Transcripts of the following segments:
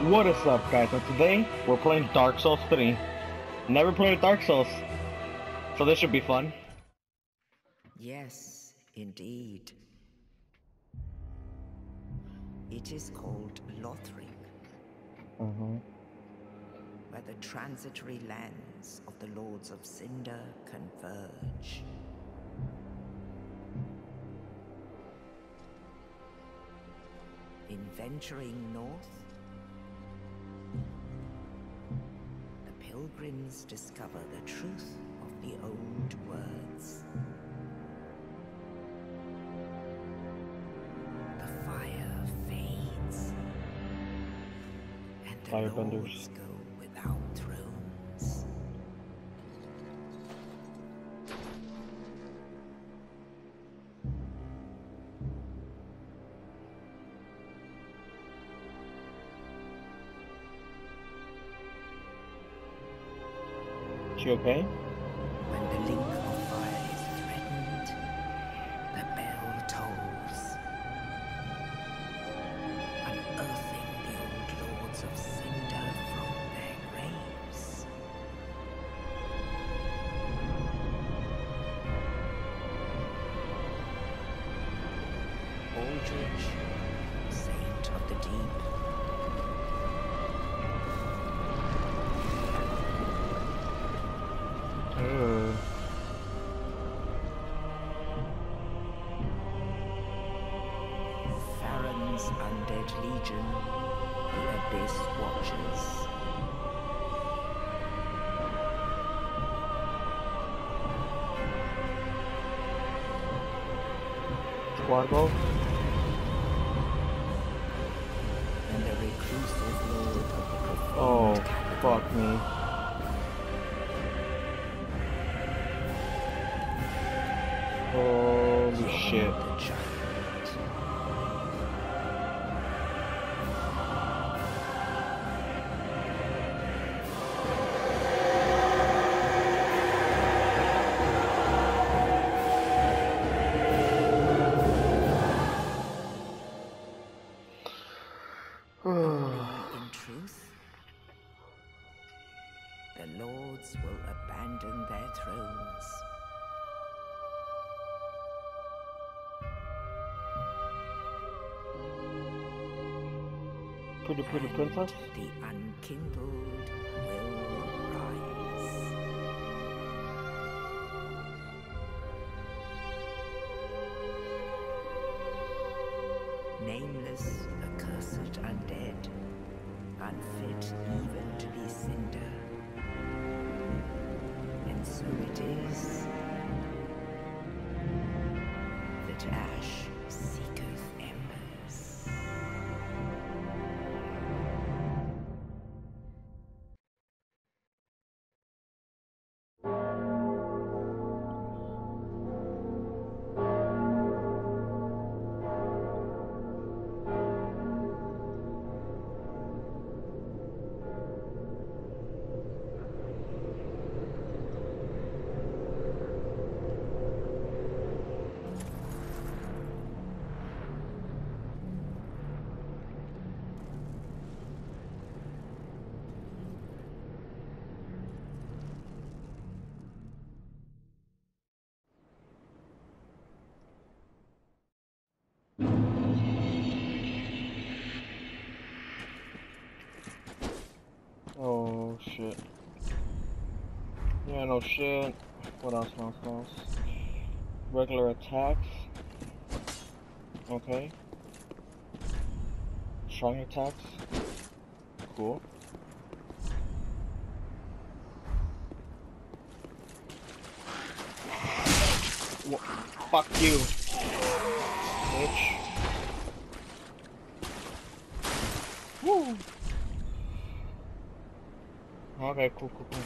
What is up guys, and today we're playing Dark Souls 3. Never played Dark Souls, so this should be fun. Yes, indeed. It is called Lothric, Mm-hmm. where the transitory lands of the Lords of Cinder converge. In venturing north, pilgrims discover the truth of the old words. The fire fades, and the Firebenders. lords go undead legion, the Abyss Watchers. And the reclusive lord of the Oh, fuck me. The lords will abandon their thrones. Pretty pretty princess? The unkindled will shit. Yeah, no shit. What else, what else, what else? Regular attacks. Okay. Strong attacks. Cool. Wha fuck you. Bitch. Woo. Okay, cool, cool, cool.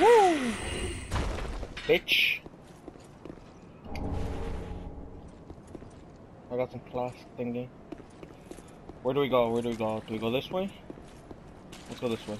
Woo! Bitch. I got some class thingy. Where do we go? Where do we go? Do we go this way? Let's go this way.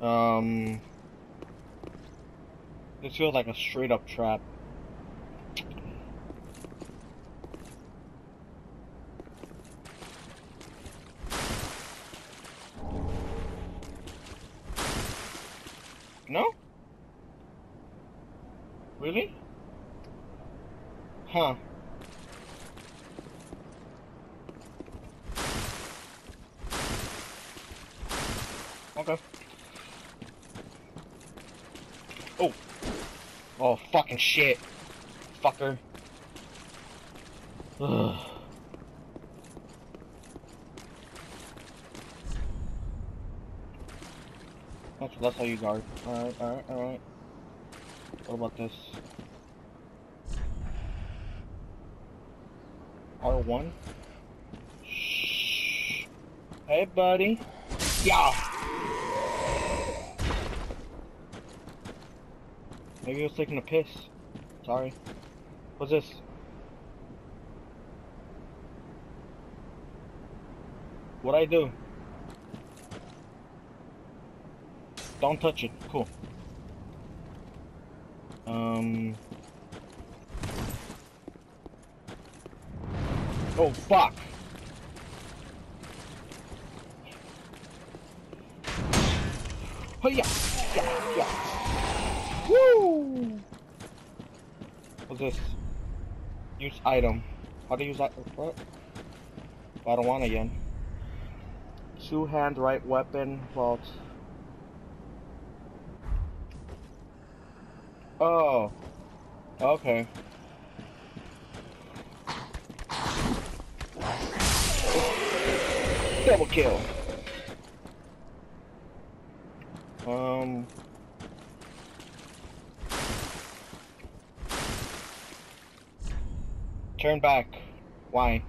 Um, this feels like a straight up trap. No? Really? Huh. Okay. Oh. Oh, fucking shit. Fucker. That's, that's how you guard. Alright, alright, alright. What about this? R1? Shh. Hey, buddy. Yeah! Maybe he was taking a piss. Sorry. What's this? What'd I do? Don't touch it. Cool. Um. Oh, fuck! Oh, yeah! Yeah, yeah! Woo! What's this? Use item. How to use that? What? I don't want again. Two hand right weapon vault. Oh. Okay. Double kill. Um. Turn back. Why?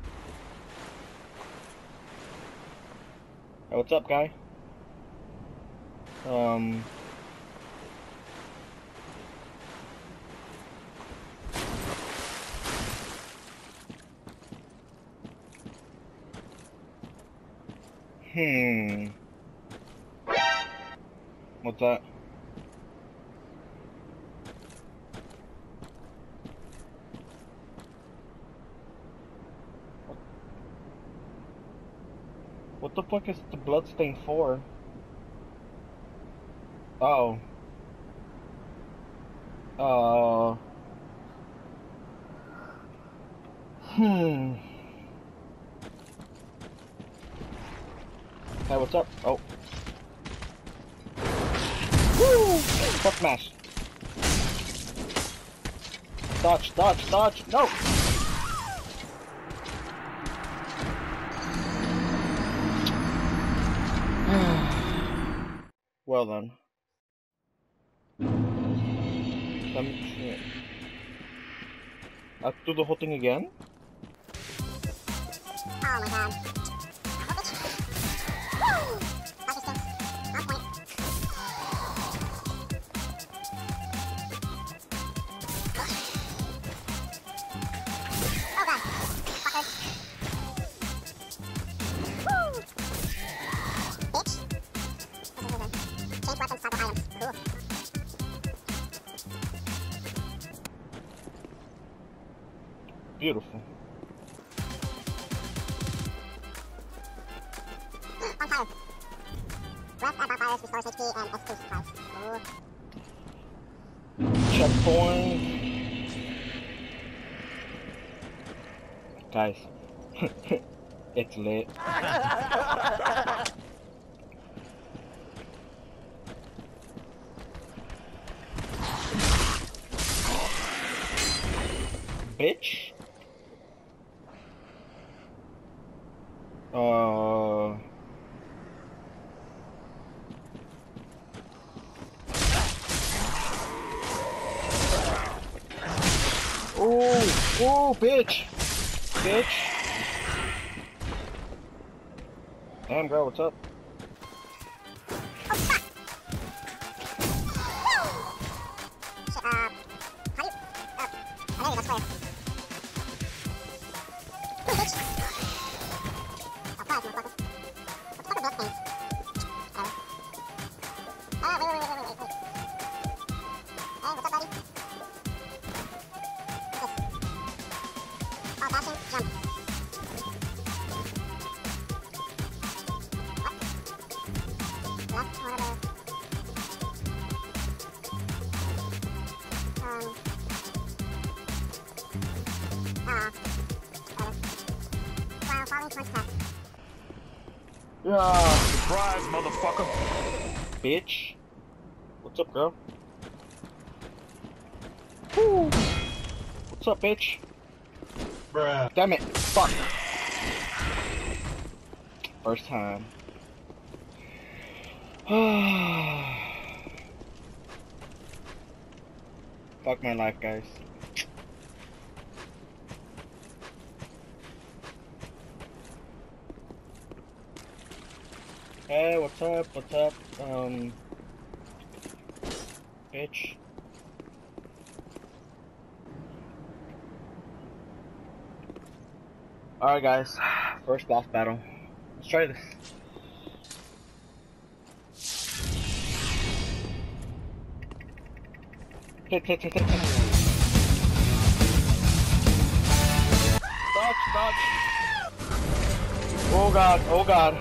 Hey, what's up, guy? Um. Hmm. What's that? The fuck is the bloodstain for? Oh. Uh. Hmm. Hey, what's up? Oh. Woo! Fuck mash. Dodge, dodge, dodge. No! Well then. Let me I have to do the whole thing again? Oh my god. Beautiful. On fire. Rest at bonfires restores HP and FP supplies. Ooh. Checkpoint. Guys, it's lit. Bitch. Uh. Oh, bitch, bitch. Damn, girl, what's up? Yeah. Surprise, motherfucker. Bitch. What's up, girl? Woo. What's up, bitch? Bruh. Damn it. Fuck. First time. Fuck my life, guys. Hey, what's up? What's up? Um, bitch. Alright, guys. First boss battle. Let's try this. Hit, hit, hit, hit. Dodge, dodge. Oh god, oh god.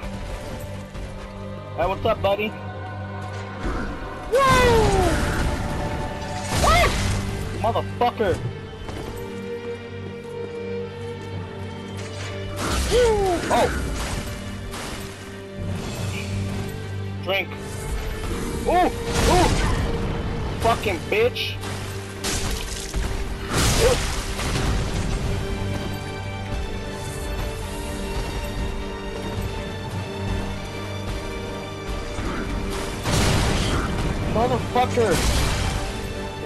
Hey, what's up, buddy? Woo! Ah! Motherfucker! Oh! Drink. Ooh! Ooh! Fucking bitch! Ooh. Motherfucker!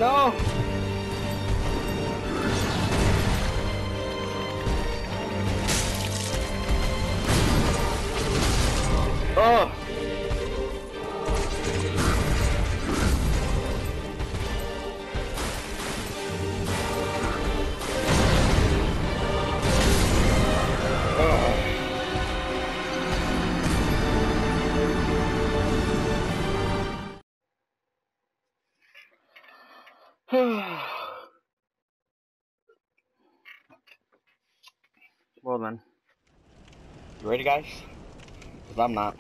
No! Well then. You ready guys? Cause I'm not.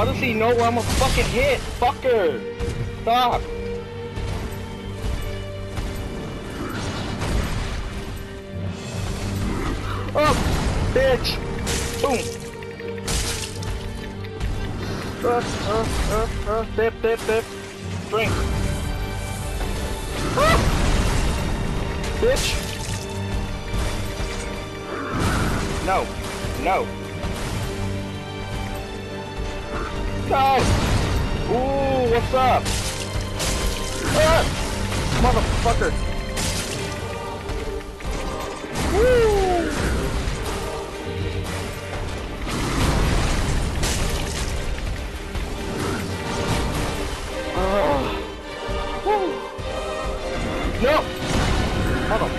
How does he know where I'm a fucking hit? Fucker! Stop! Oh, bitch! Boom! Uh, uh, uh, uh, dip, dip, dip. Drink. Ah! Bitch! No. No. No! Ooh, what's up? Ah! Motherfucker! Woo! Oh. Woo. No! Hold on.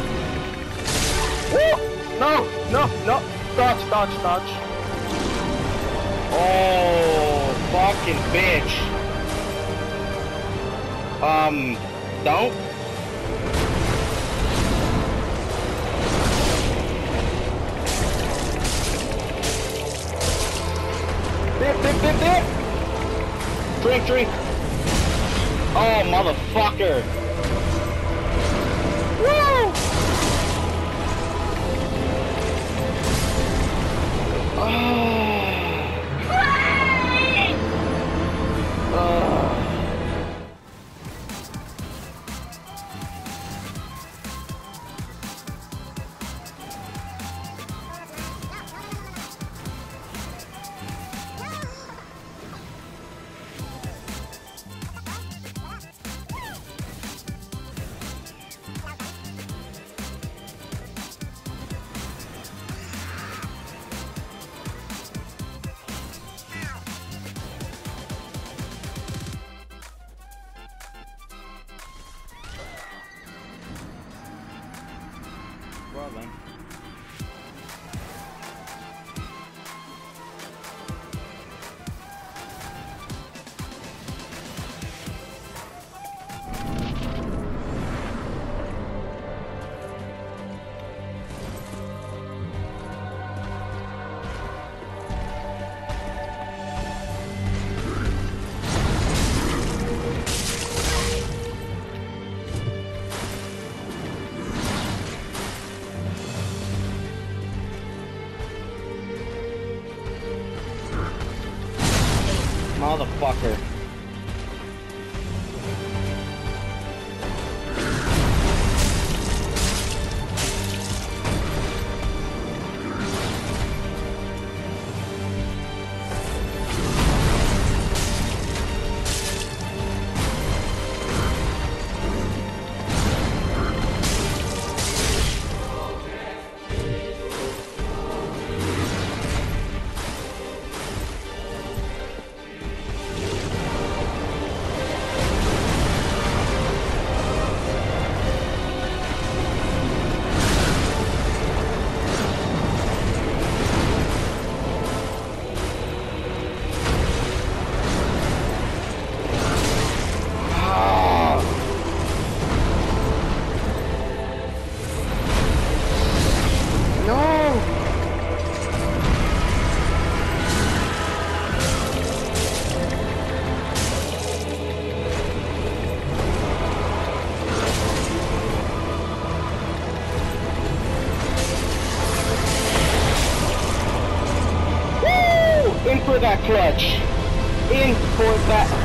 Woo! No! No! No! Dodge! Dodge! Dodge! Oh, fucking bitch! Um, don't? Dip, dip, dip, dip! Drink, drink! Oh, motherfucker! Woo! Ah. Well Motherfucker.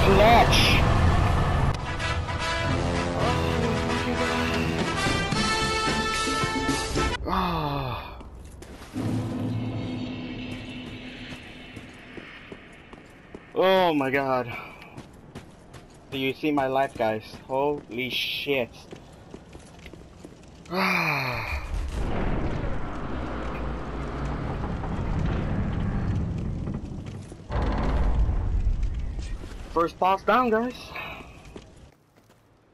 Clutch! Ah. Oh my god. Do you see my life, guys? Holy shit. Ah. First boss down, guys.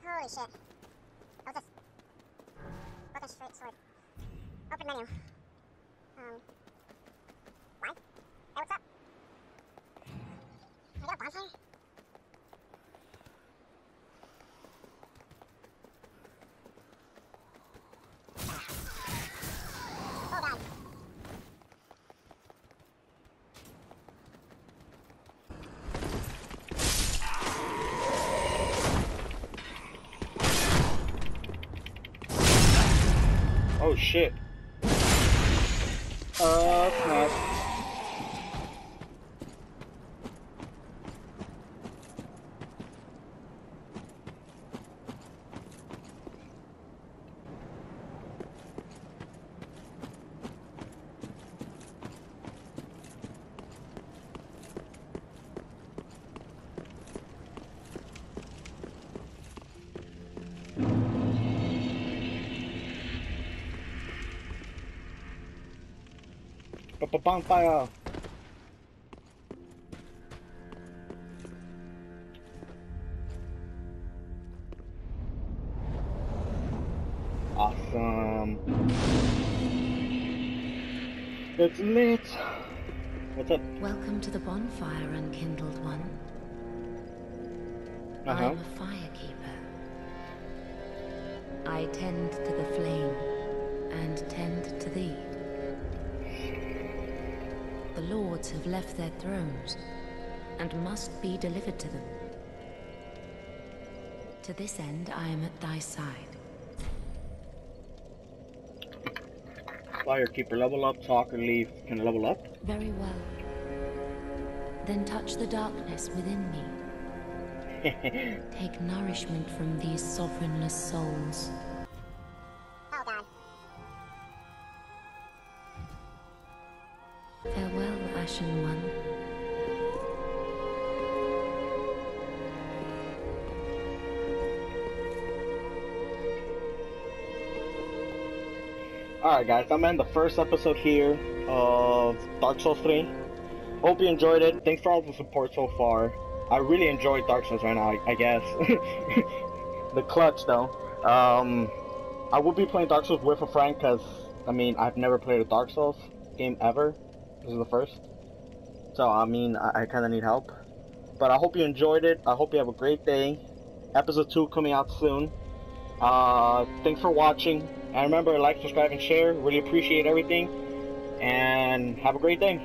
Holy shit. Straight sword. Open menu. Um. Why? Hey, what's up? Can I get a bonfire? Oh god. Oh Up a bonfire. Awesome. It's lit. What's up? Welcome to the bonfire, unkindled one. Uh-huh. I'm a firekeeper. I tend to the flame and tend to thee. The lords have left their thrones and must be delivered to them. To this end, I am at thy side. Firekeeper, level up, talk, or leave. Can I level up? Very well. Then touch the darkness within me. Take nourishment from these sovereignless souls. Alright guys, I'm in the first episode here of Dark Souls 3. Hope you enjoyed it. Thanks for all the support so far. I really enjoyed Dark Souls right now, I, I guess. the clutch though. Um, I will be playing Dark Souls with a friend because, I mean, I've never played a Dark Souls game ever. This is the first. So, I mean, I, I kind of need help. But I hope you enjoyed it. I hope you have a great day. Episode 2 coming out soon. Uh, thanks for watching. And remember, like, subscribe, and share. Really appreciate everything. And have a great day.